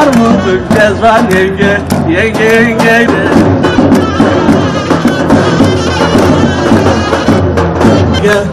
olduk Kezban yenge, yenge yengeyle Gel,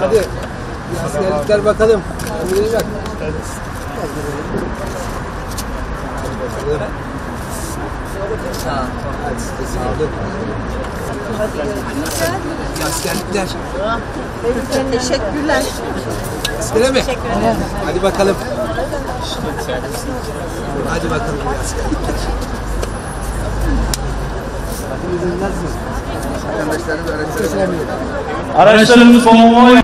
Hadi. Askerlikler bakalım. Kendine iyi bak. Hadi. İyi Askerlikler. Teşekkürler. Askere mi? Hadi bakalım. Hadi bakalım iyi askerlikler. Araçlarımız konvoy